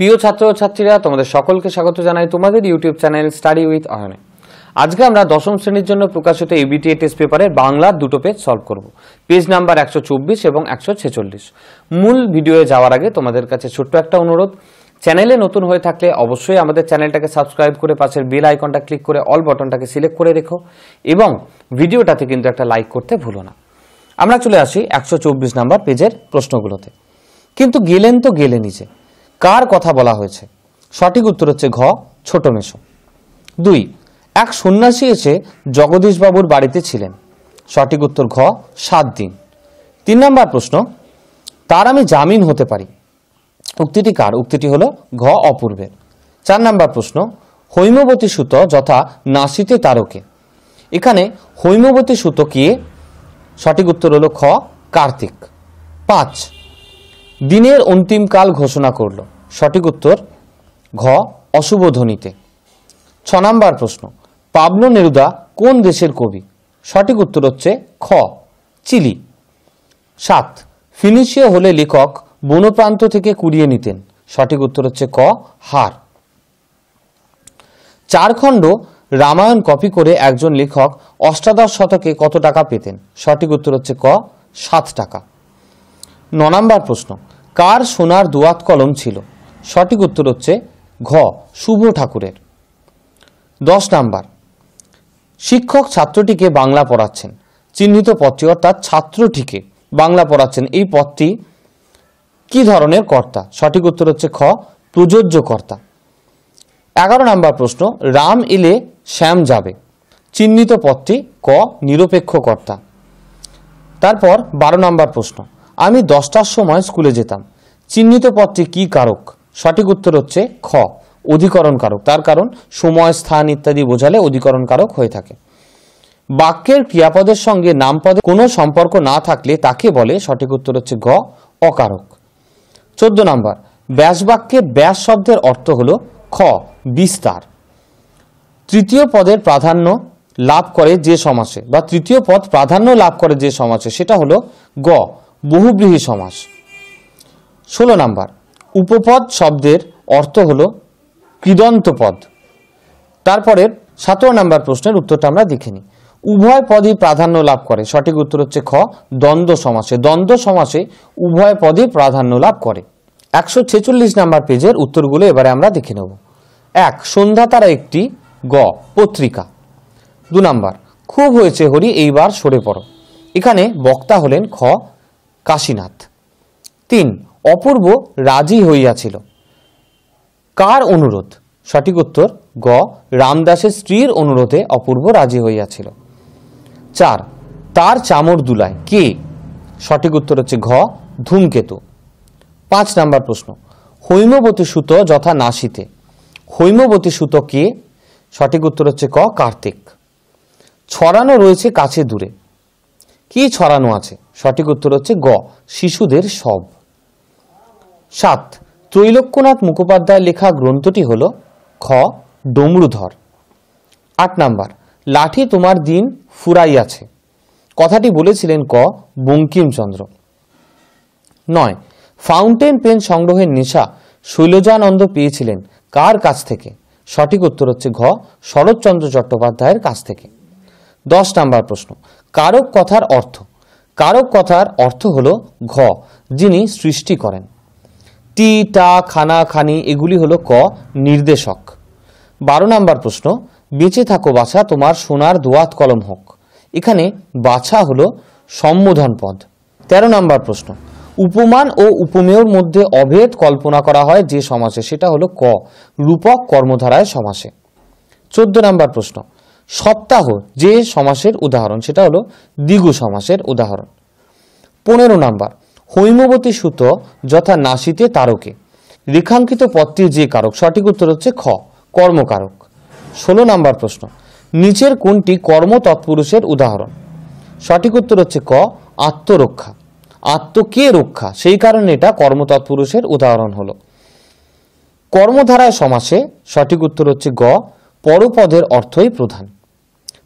প্রিয় ছাত্র ছাত্রীরা, তোমাদের সকলকে স্বাগত জানাই তোমাদের ইউটিউব চ্যানেল স্টাডি উইথ অয়নে আজকে আমরা দশম শ্রেণির জন্য প্রকাশিত ইবিটি টেস্ট পেপারের বাংলার দুটো পেজ সলভ করব। পেজ নাম্বার একশো চব্বিশ এবং একশো ছেচল্লিশ। মূল ভিডিওয়ে যাওয়ার আগে তোমাদের কাছে ছোট্ট একটা অনুরোধ। চ্যানেলে নতুন হয়ে থাকলে অবশ্যই আমাদের চ্যানেলটাকে সাবস্ক্রাইব করে পাশের বেল আইকনটা ক্লিক করে অল বটনটাকে সিলেক্ট করে রেখো এবং ভিডিওটাতে কিন্তু একটা লাইক করতে ভুলো না। আমরা চলে আসি একশো চব্বিশ নাম্বার পেজের প্রশ্নগুলোতে। কিন্তু গেলেন তো গেলেন নিচে কার কথা বলা হয়েছে? সঠিক উত্তর হচ্ছে ঘ, ছোট মেশো। দুই, এক সন্ন্যাসী এসে জগদীশবাবুর বাড়িতে ছিলেন। সঠিক উত্তর ঘ, সাত দিন। তিন নম্বর প্রশ্ন, তার আমি জামিন হতে পারি। উক্তিটি কার? উক্তিটি হলো ঘ, অপূর্বের। চার নম্বর প্রশ্ন, হৈমবতী সুত যথা নাসিতে তারকে। এখানে হৈমবতী সুত কে? সঠিক উত্তর হলো খ, কার্তিক। পাঁচ দিনের অন্তিমকাল ঘোষণা করল। সঠিক উত্তর, ঘ, অশুভ ধ্বনিতে। ছ নম্বর প্রশ্ন, পাবলো নেরুদা কোন দেশের কবি? সঠিক উত্তর হচ্ছে খ, চিলি। সাত, ফিনিশীয় হলে লেখক বনপ্রান্ত থেকে কুড়িয়ে নিতেন। সঠিক উত্তর হচ্ছে ক, হার। চার খণ্ড রামায়ণ কপি করে একজন লেখক অষ্টাদশ শতকে কত টাকা পেতেন? সঠিক উত্তর হচ্ছে ক, সাত টাকা। ন নম্বর প্রশ্ন, কার সোনার দোয়াত কলম ছিল? সঠিক উত্তর হচ্ছে ঘ, শুভ ঠাকুরের। দশ নাম্বার, শিক্ষক ছাত্রটিকে বাংলা পড়াচ্ছেন। চিহ্নিত পদটি অর্থাৎ ছাত্রটিকে বাংলা পড়াচ্ছেন। এই পদটি কি ধরনের কর্তা? সঠিক উত্তর হচ্ছে খ, প্রযোজ্য কর্তা। এগারো নাম্বার প্রশ্ন, রাম এলে শ্যাম যাবে? চিহ্নিত পদটি ক, নিরপেক্ষ কর্তা। তারপর বারো নাম্বার প্রশ্ন আমি দশটার সময় স্কুলে যেতাম। চিহ্নিত পথটি কি কারক? সঠিক উত্তর হচ্ছে খ, অধিকরণ কারক। তার কারণ, সময়, স্থান ইত্যাদি বোঝালে অধিকরণ কারক হয়ে থাকে। বাক্যের ক্রিয়াপদের সঙ্গে নামপদে কোনো সম্পর্ক না থাকলে তাকে বলে সঠিক উত্তর হচ্ছে গ, অকারক। চোদ্দ নম্বর ব্যাস বাক্যে ব্যাস শব্দের অর্থ হল খ, বিস্তার। তৃতীয় পদের প্রাধান্য লাভ করে যে সমাসে বা তৃতীয় পদ প্রাধান্য লাভ করে যে সমাসে, সেটা হলো গ বহুব্রীহী সমাস। ষোলো নাম্বার। উপপদ শব্দের অর্থ হল কৃদন্ত পদ। তারপরের সতেরো নাম্বার প্রশ্নের উত্তরটা আমরা দেখে নিই। উভয় পদই প্রাধান্য লাভ করে। সঠিক উত্তর হচ্ছে খ, দ্বন্দ্ব সমাসে। দ্বন্দ্ব সমাসে উভয় পদই প্রাধান্য লাভ করে। একশো ছেচল্লিশ নাম্বার পেজের উত্তরগুলো এবারে আমরা দেখে নেব। এক, সন্ধ্যা তারা একটি গ, পত্রিকা। দু নাম্বার, খুব হয়েছে হরি এইবার সরে পড়ো। এখানে বক্তা হলেন খ কাশীনাথ। তিন, অপূর্ব রাজি হইয়াছিল। কার অনুরোধ? সঠিক উত্তর, গ, রামদাসের স্ত্রীর অনুরোধে অপূর্ব রাজি হইয়াছিল। চার, তার চামর দুলায়, কে? সঠিক উত্তর হচ্ছে ঘ, ধূমকেতু। পাঁচ নাম্বার প্রশ্ন, হৈমবতী সুত যথা নাসিতে। হৈমবতী সুত কে? সঠিক উত্তর হচ্ছে ক, কার্তিক। ছড়ানো রয়েছে কাছে দূরে। কি ছড়ানো আছে? সঠিক উত্তর হচ্ছে গ, শিশুদের সব। সাত, ত্রৈলোক্যনাথ মুখোপাধ্যায় লেখা গ্রন্থটি হল খ, ডমরুধর। আট নাম্বার, লাঠি তোমার দিন ফুরাইয়াছে। কথাটি বলেছিলেন ক, বঙ্কিমচন্দ্র। নয়, ফাউন্টেন পেন সংগ্রহের নেশা শৈলজানন্দ পেয়েছিলেন কার কাছ থেকে? সঠিক উত্তর হচ্ছে ঘ, শরৎচন্দ্র চট্টোপাধ্যায়ের কাছ থেকে। দশ নাম্বার প্রশ্ন, কারক কথার অর্থ? কারক কথার অর্থ হল ঘ, যিনি সৃষ্টি করেন। টি, টা, খানা, খানি, এগুলি হলো ক, নির্দেশক। বারো নাম্বার প্রশ্ন, বেঁচে থাকো বাছা, তোমার সোনার দোয়াত কলম হোক। এখানে বাছা হলো সম্বোধন পদ। তেরো নাম্বার প্রশ্ন, উপমান ও উপমেয়র মধ্যে অভেদ কল্পনা করা হয় যে সমাসে, সেটা হলো ক, রূপক কর্মধারায় সমাসে। চোদ্দ নাম্বার প্রশ্ন সপ্তাহ যে সমাসের উদাহরণ, সেটা হলো দ্বিগু সমাসের উদাহরণ। পনেরো নাম্বার, হৈমবতী সুত যথা নাসিতে তারকে। রেখাঙ্কিত পদটির যে কারক, সঠিক উত্তর হচ্ছে খ, কর্মকারক। ষোলো নাম্বার প্রশ্ন, নিচের কোনটি কর্ম তৎপুরুষের উদাহরণ? সঠিক উত্তর হচ্ছে ক, আত্মরক্ষা। আত্মকে রক্ষা? সেই কারণে এটা কর্মতৎপুরুষের উদাহরণ হলো। কর্মধারায় সমাসে সঠিক উত্তর হচ্ছে গ পরপদের অর্থই প্রধান।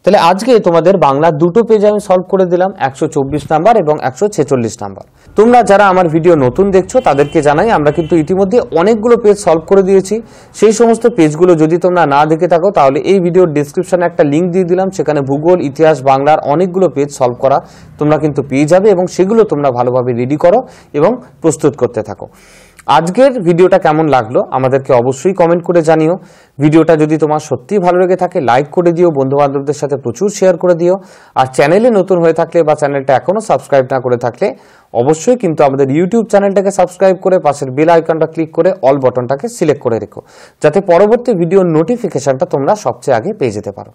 তাহলে আজকে তোমাদের বাংলা দুটো পেজ আমি সলভ করে দিলাম, একশো চব্বিশ নাম্বার এবং একশো ছেচল্লিশ নাম্বার। তোমরা যারা আমার ভিডিও নতুন দেখছ, তাদেরকে জানাই আমরা কিন্তু ইতিমধ্যে অনেকগুলো পেজ সলভ করে দিয়েছি। সেই সমস্ত পেজগুলো যদি তোমরা না দেখে থাকো, তাহলে এই ভিডিওর ডিসক্রিপশনে একটা লিঙ্ক দিয়ে দিলাম, সেখানে ভূগোল, ইতিহাস, বাংলার অনেকগুলো পেজ সলভ করা তোমরা কিন্তু পেয়ে যাবে এবং সেগুলো তোমরা ভালোভাবে রেডি করো এবং প্রস্তুত করতে থাকো। আজকের ভিডিওটা কেমন লাগল আমাদেরকে অবশ্যই কমেন্ট করে জানিও। ভিডিওটা যদি তোমার সত্যিই ভালো লেগে থাকে লাইক করে দিও বন্ধু বান্ধবদের সাথে প্রচুর শেয়ার করে দিও। আর চ্যানেলে নতুন হয়ে থাকলে বা চ্যানেলটা এখনও সাবস্ক্রাইব না করে থাকলে, অবশ্যই কিন্তু আমাদের ইউটিউব চ্যানেলটাকে সাবস্ক্রাইব করে পাশের বেল আইকনটা ক্লিক করে অল বটনটাকে সিলেক্ট করে রেখো, যাতে পরবর্তী ভিডিওর নোটিফিকেশানটা তোমরা সবচেয়ে আগে পেয়ে যেতে পারো।